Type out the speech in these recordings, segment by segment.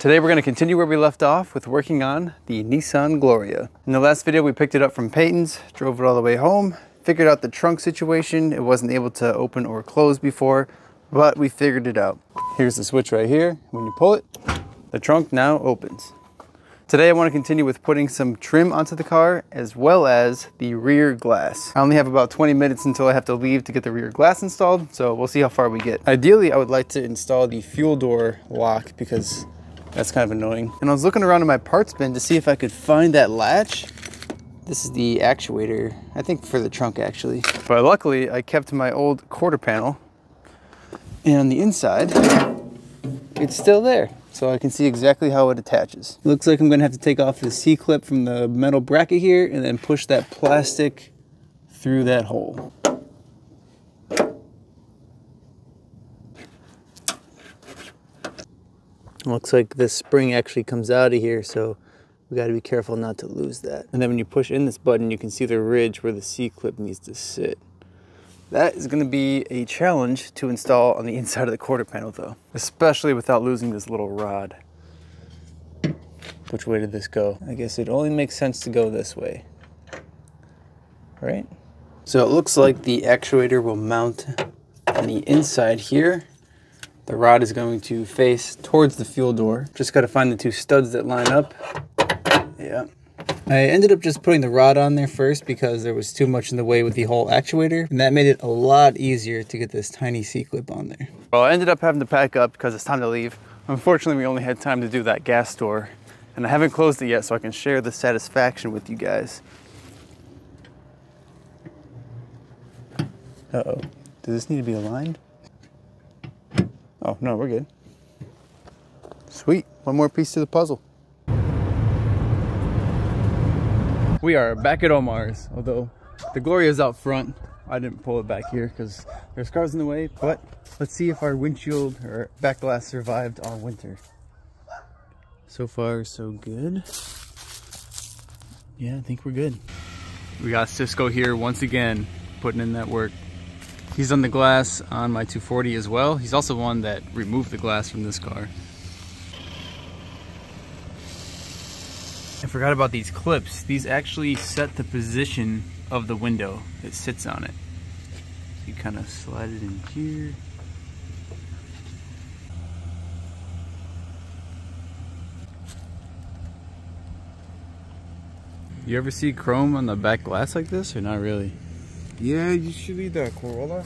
Today we're going to continue where we left off with working on the Nissan Gloria. In the last video we picked it up from Peyton's, drove it all the way home, figured out the trunk situation. It wasn't able to open or close before, but we figured it out. Here's the switch right here. When you pull it, the trunk now opens. Today I want to continue with putting some trim onto the car as well as the rear glass. I only have about 20 minutes until I have to leave to get the rear glass installed, so we'll see how far we get. Ideally, I would like to install the fuel door lock because that's kind of annoying. And I was looking around in my parts bin to see if I could find that latch. This is the actuator, I think for the trunk actually. But luckily I kept my old quarter panel and on the inside, it's still there so I can see exactly how it attaches. Looks like I'm gonna have to take off the C-clip from the metal bracket here and then push that plastic through that hole. Looks like this spring actually comes out of here, so we gotta be careful not to lose that. And then when you push in this button, you can see the ridge where the C-clip needs to sit. That is gonna be a challenge to install on the inside of the quarter panel though, especially without losing this little rod. Which way did this go? I guess it only makes sense to go this way, right? So it looks like the actuator will mount on the inside here. The rod is going to face towards the fuel door. Just gotta find the two studs that line up. Yeah, I ended up just putting the rod on there first because there was too much in the way with the whole actuator. And that made it a lot easier to get this tiny C-clip on there. Well, I ended up having to pack up because it's time to leave. Unfortunately, we only had time to do that gas store. And I haven't closed it yet so I can share the satisfaction with you guys. Uh-oh. Does this need to be aligned? Oh, no, we're good. Sweet. One more piece to the puzzle. We are back at Omar's, although the Gloria is out front. I didn't pull it back here because there's cars in the way, but let's see if our windshield or back glass survived all winter. So far, so good. Yeah, I think we're good. We got Cisco here once again, putting in that work. He's done the glass on my 240 as well. He's also one that removed the glass from this car. I forgot about these clips. These actually set the position of the window. that sits on it. So you kind of slide it in here. You ever see chrome on the back glass like this or not really? Yeah, usually the Corolla.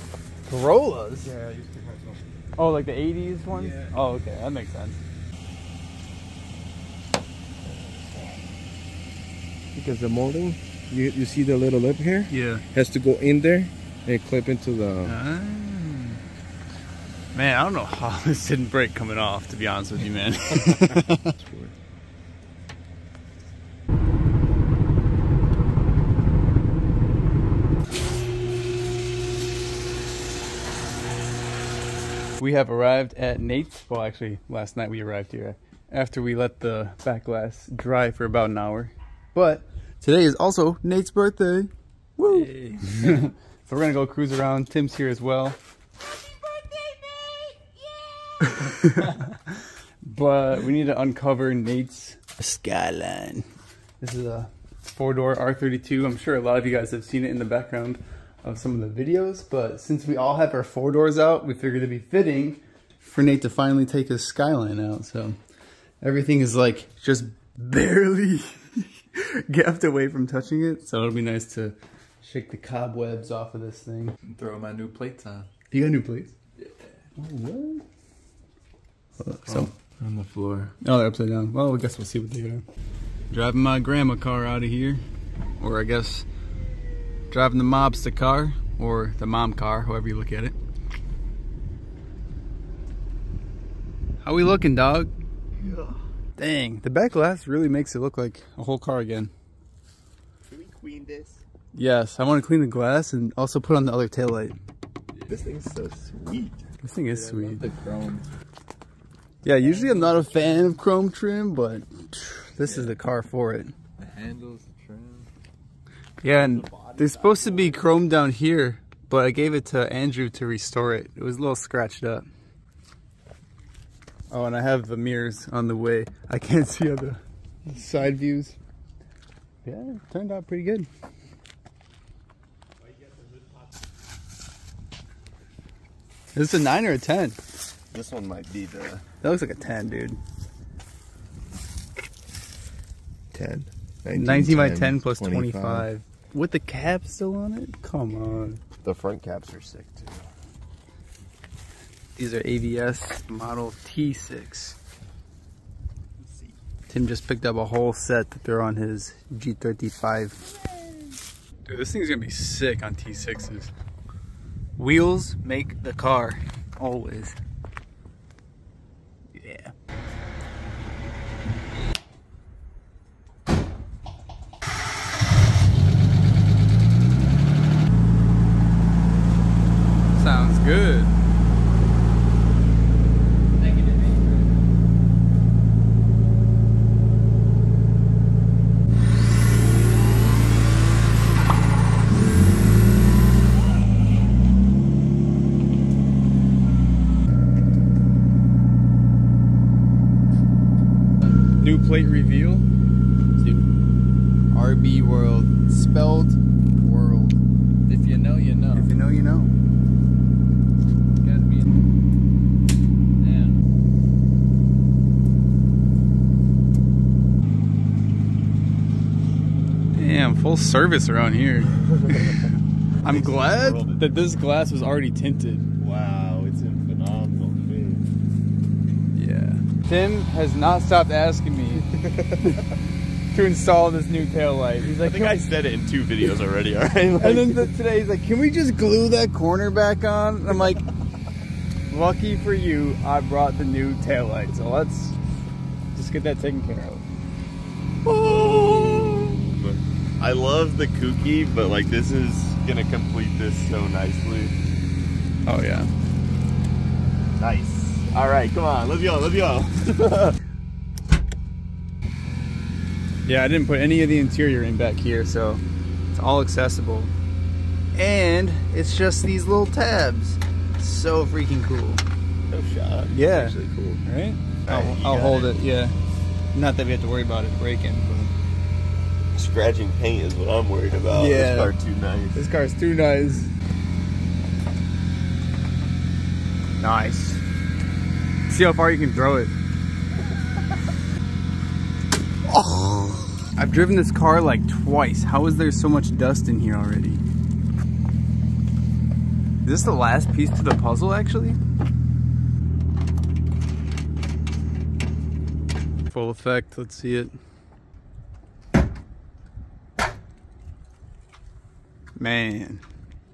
Corollas? Yeah, I used to have some. Oh, like the 80s ones? Yeah. Oh, okay, that makes sense. Because the molding, you, you see the little lip here? Yeah. Has to go in there and clip into the. Ah. Man, I don't know how this didn't break coming off, to be honest with you, man. we have arrived at Nate's. Well, actually, last night we arrived here after we let the back glass dry for about an hour. But today is also Nate's birthday. Woo! so we're gonna go cruise around. Tim's here as well. Happy birthday, Nate! Yeah! but we need to uncover Nate's Skyline. This is a four-door R32. I'm sure a lot of you guys have seen it in the background of some of the videos, but since we all have our four doors out, we figured it'd be fitting for Nate to finally take his Skyline out. So everything is like just barely gapped away from touching it. So it'll be nice to shake the cobwebs off of this thing. Throw my new plates on. You got new plates? Yeah. Oh, what? Uh, So, On the floor. oh, they're upside down. Well, I guess we'll see what they are. Driving my grandma car out of here, or I guess driving the mobster car, or the mom car, however you look at it. How we looking, dog? Dang, the back glass really makes it look like a whole car again. Can we queen this? Yes, I want to clean the glass and also put on the other taillight. This thing's so sweet. This thing is sweet. The chrome. Yeah, usually I'm not a fan of chrome trim, but this is the car for it. The handles, the trim. Yeah, and there's supposed to be chrome down here, but I gave it to Andrew to restore it. It was a little scratched up. Oh, and I have the mirrors on the way. I can't see other side views. Yeah, it turned out pretty good. Is this a 9 or a 10? This one might be the That looks like a 10, dude. 10. 19 by 10 plus 25. With the cap still on it? Come on. The front caps are sick too. These are AVS model T6. Tim just picked up a whole set to throw on his G35. Dude, this thing's gonna be sick on T6s. Wheels make the car, always. Yeah. Sounds good. New plate. RB World. Spelled World. If you know, you know. If you know, you know. Gotta be. Man. Damn, full service around here. I'm glad that this glass was already tinted. Wow, it's in phenomenal shape. Yeah. Tim has not stopped asking me to install this new tail light. He's like, I like, think I said it in two videos already, alright? and then the, today he's like, can we just glue that corner back on? And I'm like, lucky for you, I brought the new tail light. So let's just get that taken care of. I love the kooky, but like this is gonna complete this so nicely. Oh yeah. Nice. Alright, come on, let's go, let's go. Yeah, I didn't put any of the interior in back here, so it's all accessible. And it's just these little tabs. So freaking cool. no shot. Yeah. It's actually cool. Right? I'll, I'll hold it. it. yeah. Not that we have to worry about it breaking, but Scratching paint is what I'm worried about. Yeah. This car too nice. this car's too nice. Nice. See how far you can throw it. I've driven this car like twice. How is there so much dust in here already? This is this the last piece to the puzzle actually? Full effect, let's see it. Man,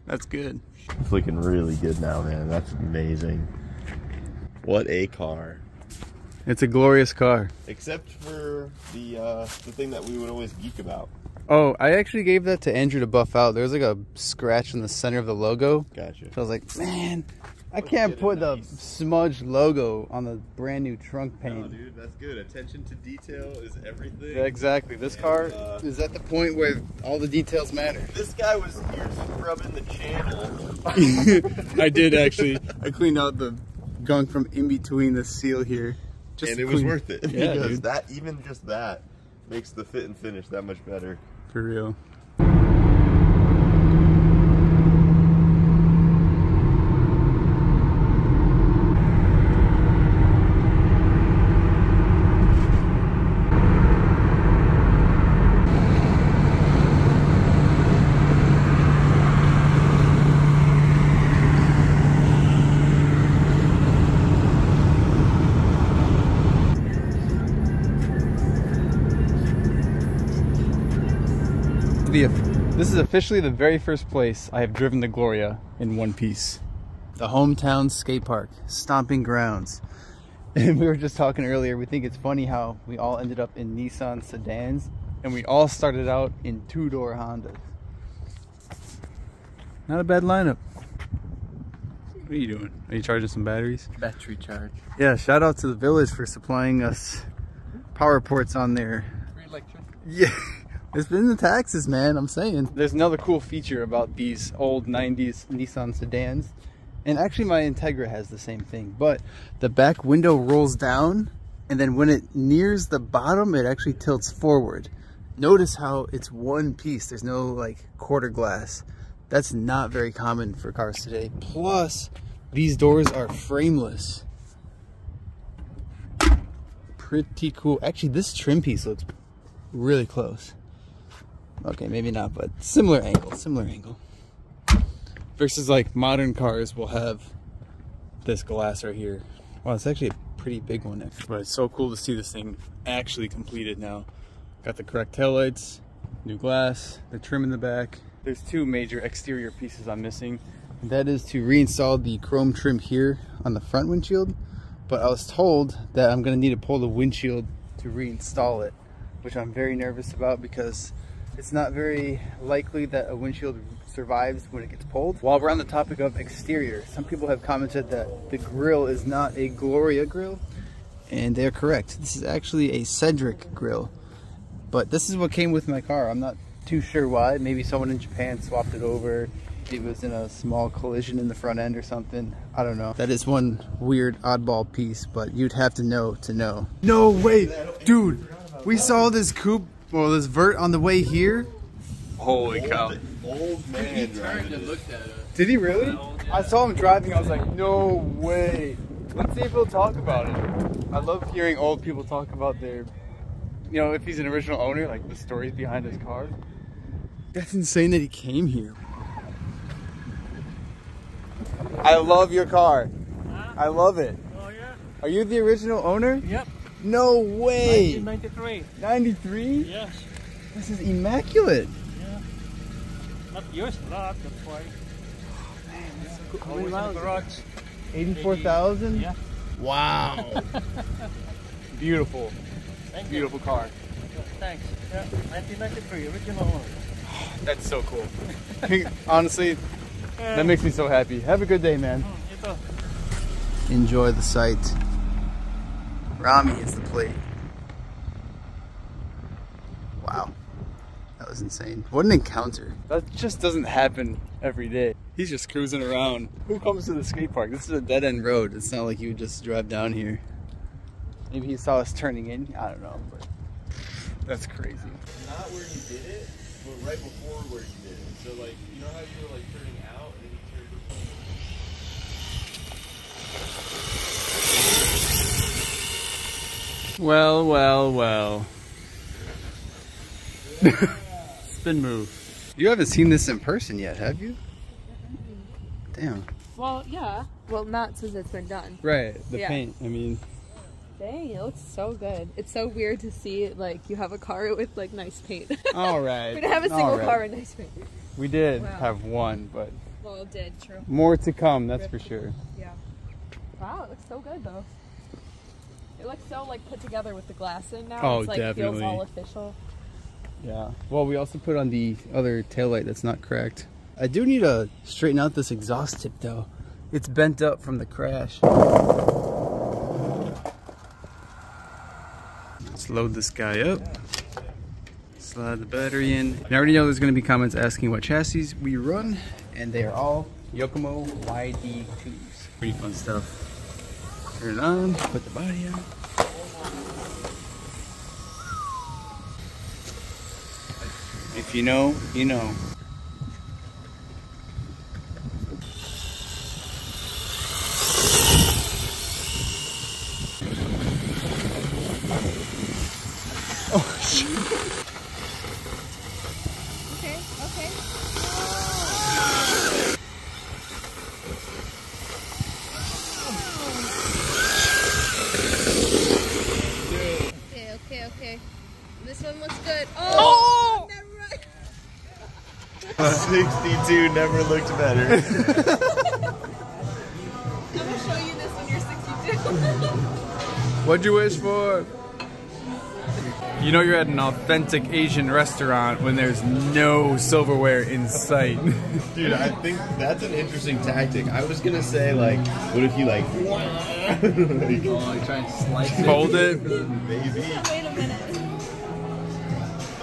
that's good. It's looking really good now, man. That's amazing. What a car. It's a glorious car. Except for the uh, the thing that we would always geek about. Oh, I actually gave that to Andrew to buff out. There's like a scratch in the center of the logo. Gotcha. So I was like, man, I can't get it put the nice. smudged logo on the brand new trunk No, paint. dude, that's good. Attention to detail is everything. Yeah, exactly. This And, car uh, is at the point where all the details matter. This guy was here scrubbing the channel. I did actually. I cleaned out the gunk from in between the seal here. Just and to it was worth it Yeah, because dude. that even just that makes the fit and finish that much better. For real. This is officially the very first place I have driven the Gloria in one piece. The hometown skate park, stomping grounds. And we were just talking earlier, we think it's funny how we all ended up in Nissan sedans and we all started out in two-door Hondas. Not a bad lineup. What are you doing? Are you charging some batteries? Battery charge. Yeah, shout out to the village for supplying us power ports on there. Free electricity. Yeah, it's been the taxes, man. I'm saying. There's another cool feature about these old 90s Nissan sedans And actually my Integra has the same thing, but the back window rolls down and then when it nears the bottom, it actually tilts forward. Notice how it's one piece. There's no like quarter glass. That's not very common for cars today. Plus, these doors are frameless. Pretty cool. Actually, this trim piece looks really close. Okay, maybe not, but similar angle, similar angle. Versus like modern cars will have this glass right here. Wow, it's actually a pretty big one. Actually. But it's so cool to see this thing actually completed now. Got the correct taillights, new glass, the trim in the back. There's two major exterior pieces I'm missing. That is to reinstall the chrome trim here on the front windshield. But I was told that I'm gonna need to pull the windshield to reinstall it, which I'm very nervous about because it's not very likely that a windshield survives when it gets pulled. While we're on the topic of exterior, some people have commented that the grill is not a Gloria grill, and they're correct. This is actually a Cedric grill. But this is what came with my car. I'm not too sure why. Maybe someone in Japan swapped it over. It was in a small collision in the front end or something. I don't know. That is one weird oddball piece, but you'd have to know to know. No, wait, dude. We saw this coupe, well, this vert on the way here. Holy cow. Old man driving this. looked at us. Did he really? I saw him driving. I was like, no way. Let's see if he'll talk about it. I love hearing old people talk about their, you know, if he's an original owner, like the stories behind his car. That's insane that he came here. I love your car. I love it. Oh yeah? Are you the original owner? Yep. No way. 1993. 93? Yes. This is immaculate. Yeah. Not yours, lot. That's why. How many Always in the garage. 84,000? Yeah. Wow. Beautiful. Thank you. Beautiful car. Thanks. Yeah. 1993, original owner. That's so cool. Honestly, that makes me so happy. Have a good day, man. Mm, you. Enjoy the sight. Rami is the plate. Wow. That was insane. What an encounter. That just doesn't happen every day. He's just cruising around. Who comes to the skate park? This is a dead end road. It's not like you would just drive down here. Maybe he saw us turning in. I don't know, but that's crazy. Not where you did it, but right before where you did it. So like, you know how you were like turning out and then you turned. Well, well, well. Spin move. You haven't seen this in person yet, have you? Damn. Well, yeah. Well, not since it's been done. Right, the Yeah. paint. I mean, Dang, it looks so good. It's so weird to see like you have a car with like nice paint. all right. we didn't have a single all right. car with nice paint. We did Wow. have one, but Well, it did, true. more to come, that's for sure. Yeah. Wow, it looks so good though. It looks so like put together with the glass in now. Oh, it's like definitely. feels all official. Yeah. Well, we also put on the other taillight that's not cracked. I do need to straighten out this exhaust tip though. It's bent up from the crash. Let's load this guy up. Slide the battery in. And I already know there's going to be comments asking what chassis we run, and they are all Yokomo YD2s. Pretty fun stuff. Turn it on, put the body on. If you know, you know. Okay, okay. Okay, okay, okay. This one looks good. Oh! never mind. 62 never looked better. I'm gonna show you this when you're 62. What'd you wish for? You know you're at an authentic Asian restaurant when there's no silverware in sight. Dude, I think that's an interesting tactic. I was gonna say like, what if you like, like Oh, you trying to slice it? Fold it. maybe? Wait a minute.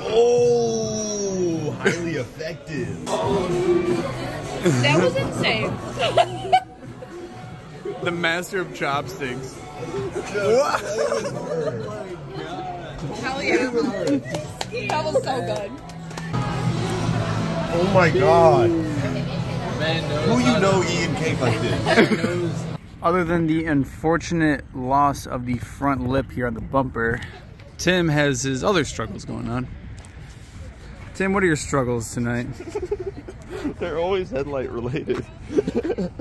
Oh, highly effective. That was insane. The master of chopsticks. Hell yeah. that was so good. Oh my god. Who you know Ian came like this? Other than the unfortunate loss of the front lip here on the bumper, Tim has his other struggles going on. Tim, what are your struggles tonight? They're always headlight related.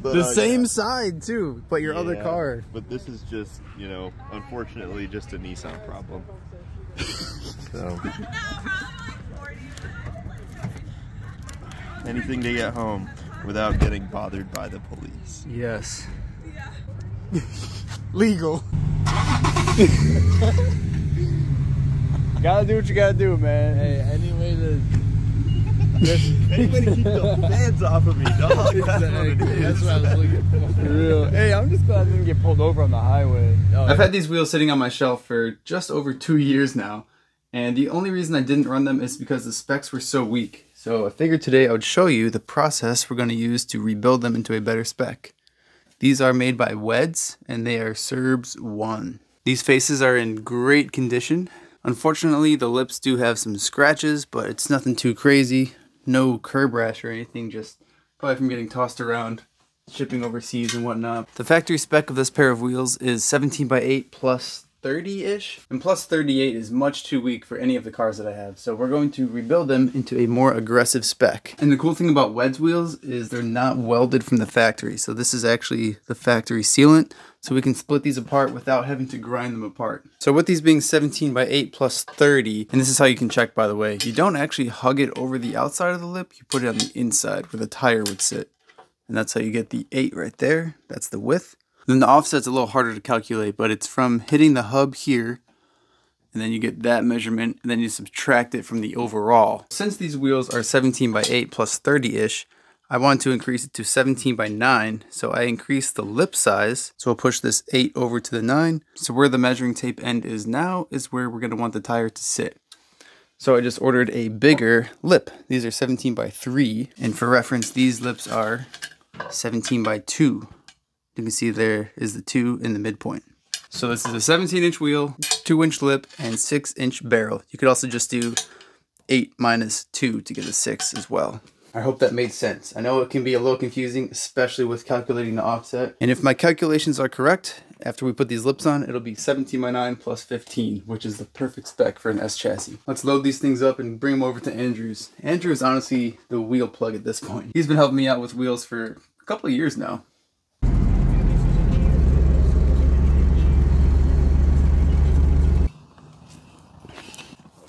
But, The uh, same yeah. side too, but your other car. But this is just, you know, unfortunately just a Nissan problem. so. Anything to get home without getting bothered by the police. Yes. Legal. Gotta do what you gotta do, man. Hey, anyway, the Anybody keep the fans off of me, dog. That's what it that's what I was looking for. real. Hey, I'm just glad I didn't get pulled over on the highway. Oh, I've had these wheels sitting on my shelf for just over two years now, and the only reason I didn't run them is because the specs were so weak. So I figured today I would show you the process we're going to use to rebuild them into a better spec. These are made by Weds, and they are Serbs 1. These faces are in great condition. Unfortunately, the lips do have some scratches, but it's nothing too crazy. No curb rash or anything, just probably from getting tossed around shipping overseas and whatnot. The factory spec of this pair of wheels is 17 by 8 plus 30-ish, and plus 38 is much too weak for any of the cars that I have. So we're going to rebuild them into a more aggressive spec. And the cool thing about Weds wheels is they're not welded from the factory. So this is actually the factory sealant. So we can split these apart without having to grind them apart. So with these being 17 by 8 plus 30, and this is how you can check by the way, you don't actually hug it over the outside of the lip, you put it on the inside where the tire would sit. And that's how you get the 8 right there. That's the width. Then the offset's a little harder to calculate, but it's from hitting the hub here, and then you get that measurement, and then you subtract it from the overall. Since these wheels are 17 by 8 plus 30-ish, I want to increase it to 17 by 9, so I increase the lip size. So I'll push this 8 over to the 9. So where the measuring tape end is now is where we're going to want the tire to sit. So I just ordered a bigger lip. These are 17 by 3, and for reference, these lips are 17 by 2. You can see there is the 2 in the midpoint. So this is a 17 inch wheel, 2 inch lip, and 6 inch barrel. You could also just do 8 minus 2 to get a 6 as well. I hope that made sense. I know it can be a little confusing, especially with calculating the offset. And if my calculations are correct, after we put these lips on, it'll be 17 by 9 plus 15, which is the perfect spec for an S chassis. Let's load these things up and bring them over to Andrews. Andrew is honestly the wheel plug at this point. He's been helping me out with wheels for a couple of years now.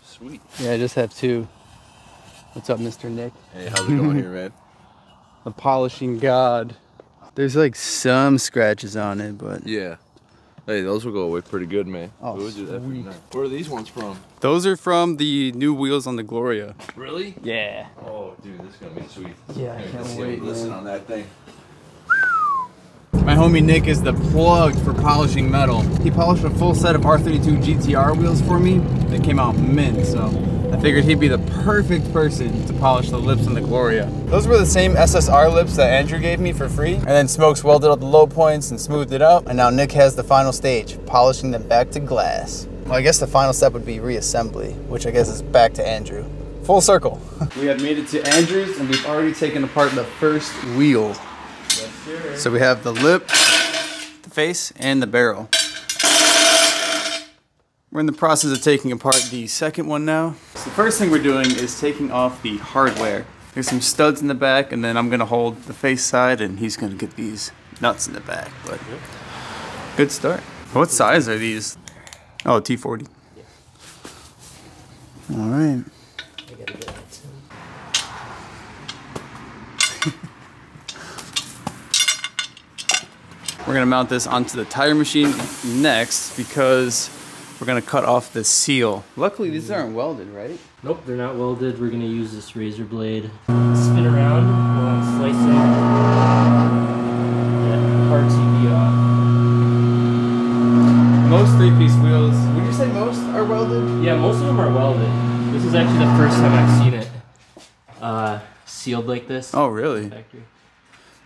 Sweet. Yeah, I just have two. What's up, Mr. Nick? Hey, how's it going here, man? The polishing god. There's like some scratches on it, but Yeah. Hey, those will go away pretty good, man. Oh, Who would do that for sweet. you? Where are these ones from? those are from the new wheels on the Gloria. Really? Yeah. Oh, dude, this is gonna be sweet. Yeah, I can't wait, Listen man. on that thing. My homie Nick is the plug for polishing metal. He polished a full set of R32 GTR wheels for me. They came out mint, so I figured he'd be the perfect person to polish the lips on the Gloria. Those were the same SSR lips that Andrew gave me for free. And then Smokes welded up the low points and smoothed it out. And now Nick has the final stage, polishing them back to glass. Well, I guess the final step would be reassembly, which I guess is back to Andrew. Full circle. we have made it to Andrews and we've already taken apart the first wheel. Yes, So we have the lip, the face, and the barrel. We're in the process of taking apart the second one now. So the first thing we're doing is taking off the hardware. There's some studs in the back, and then I'm gonna hold the face side, and he's gonna get these nuts in the back. But good start. What size are these? Oh, T40. All right. We're gonna mount this onto the tire machine next because we're gonna cut off the seal. Luckily, these aren't welded, right? Nope, they're not welded. We're gonna use this razor blade. Spin around while I'm slicing that part TV off. Most three-piece wheels, would you say most are welded? Yeah, most of them are welded. This is actually the first time I've seen it uh, sealed like this. Oh, really? Factory.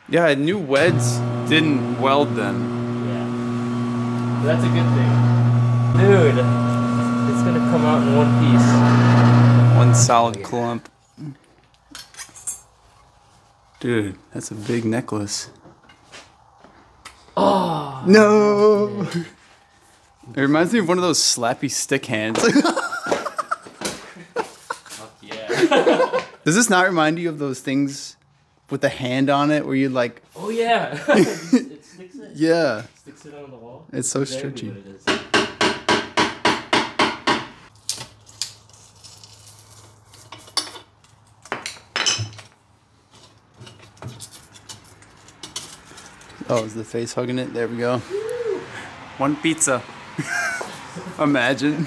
Yeah, I knew weds didn't weld them. Yeah. But that's a good thing. Dude, it's gonna come out in one piece. One solid clump. Dude, that's a big necklace. Oh no! It reminds me of one of those slappy stick hands. Fuck yeah. Does this not remind you of those things with the hand on it where you like, oh yeah. it sticks it. yeah, Sticks it on the wall. it's so Exactly stretchy. what it Oh, is the face hugging it? There we go. One pizza. Imagine.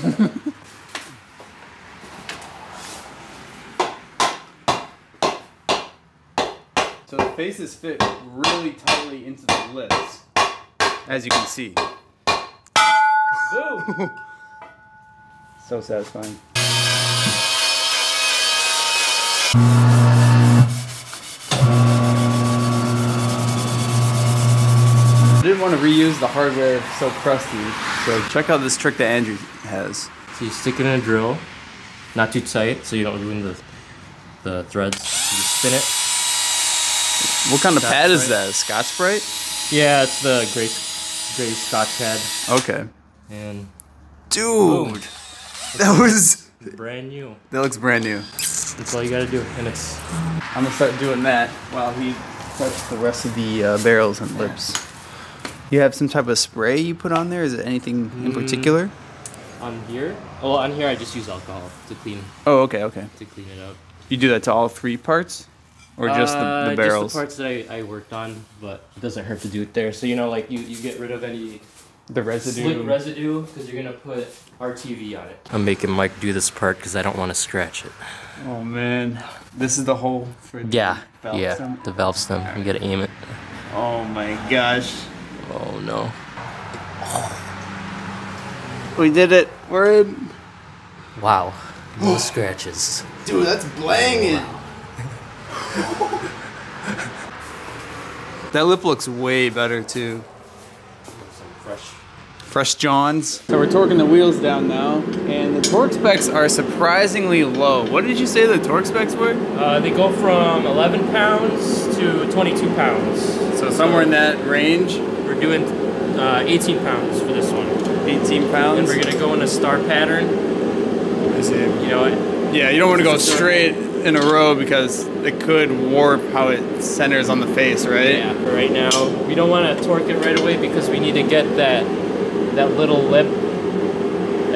so the faces fit really tightly into the lips, as you can see. So satisfying. Want to reuse the hardware so crusty, so check out this trick that Andrew has. So you stick it in a drill, not too tight, so you don't ruin the the threads. You just spin it. What kind of Scotch pad is Brite. that? Scotch Brite? Yeah, it's the gray gray Scotch pad, Okay. and Dude, that was brand new. that looks brand new. That's all you gotta do, and it's I'm gonna start doing that while he cuts the rest of the uh, barrels and lips. You have some type of spray you put on there? Is it anything in Mm. particular? on here. Well, on here I just use alcohol to clean Oh, okay, okay. to clean it up. You do that to all three parts, or just the, Uh, the barrels? Just the parts that I, I worked on, but it doesn't hurt to do it there. So you know, like you, you get rid of any the residue. slick residue because you're gonna put RTV on it. I'm making Mike do this part because I don't want to scratch it. oh man, this is the hole for the Yeah, valve yeah, stem? the valve stem. You gotta aim it. Oh my gosh, Oh no. we did it. We're in. Wow. No scratches. Dude, that's blanging. that lip looks way better too. Some fresh. Fresh Johns. So we're torquing the wheels down now, and the torque specs are surprisingly low. What did you say the torque specs were? Uh, they go from 11 pounds to 22 pounds. So somewhere in that range, We're doing uh, 18 pounds for this one. 18 pounds? And pounds. we're gonna go in a star pattern. I see. You know, Yeah, you don't want to go straight in a row because it could warp how it centers on the face, right? Yeah, for right now. We don't want to torque it right away because we need to get that that little lip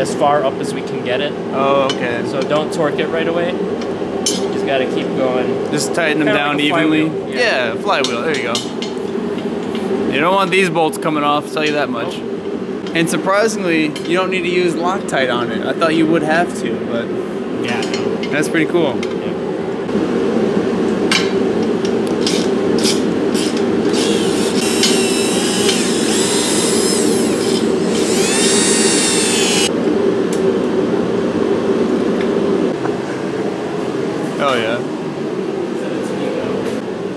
as far up as we can get it. Oh, okay. So don't torque it right away. Just gotta keep going. Just tighten them down like evenly. flywheel, Yeah. yeah. flywheel. There you go. You don't want these bolts coming off. I'll tell you that much. And surprisingly, you don't need to use Loctite on it. I thought you would have to, but Yeah. that's pretty cool. Oh yeah.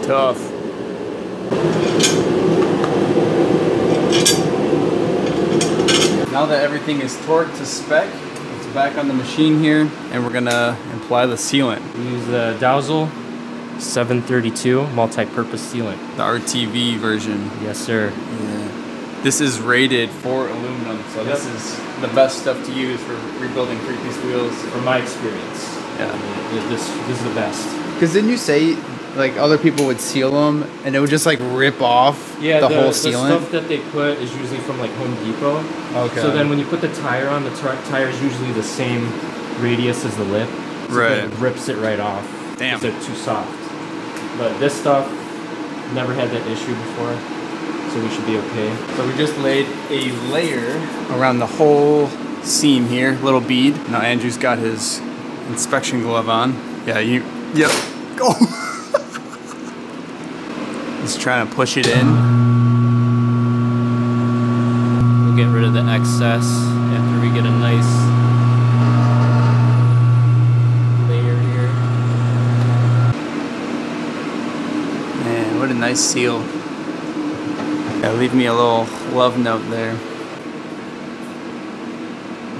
Tough. Now that everything is torqued to spec, it's back on the machine here, and we're gonna apply the sealant, We use the Dowsil 732 multi-purpose sealant. the RTV version. Yes, sir. Yeah. This is rated for aluminum, so this is the best stuff to use for rebuilding three-piece wheels. From my experience, Yeah. th- this this is the best. Because didn't you say like other people would seal them and it would just like rip off Yeah, the, the, whole the stuff that they put is usually from like Home Depot. Okay. So then when you put the tire on, the tar- tire is usually the same radius as the lip. So Right. It rips it right off. Damn. 'cause They're too soft. But this stuff, never had that issue before. So we should be okay. So we just laid a layer around the whole seam here, little bead. Now Andrew's got his inspection glove on. Yeah, you. Yep. Go. Oh. He's trying to push it in. We'll get rid of the excess after we get a nice layer here. Man, what a nice nice seal. Yeah, leave me a little love note there.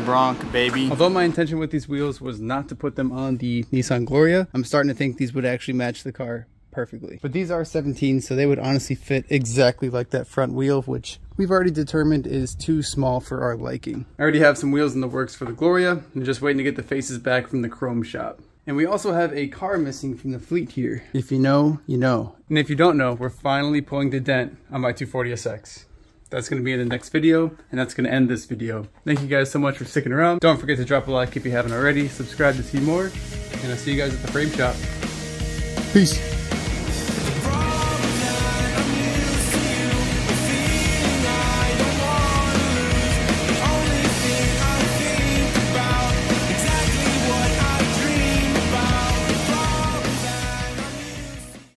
Bronc, baby. Although my intention with these wheels was not to put them on the Nissan Gloria, I'm starting to think these would actually match the car perfectly. But these are 17, so they would honestly fit exactly like that front wheel, which we've already determined is too small for our liking. I already have some wheels in the works for the Gloria. I'm just waiting to get the faces back from the chrome shop. And we also have a car missing from the fleet here. If you know, you know. And if you don't know, we're finally pulling the dent on my 240SX. That's going to be in the next video, and that's going to end this video. Thank you guys so much for sticking around. Don't forget to drop a like if you haven't already. Subscribe to see more, and I'll see you guys at the frame shop. Peace.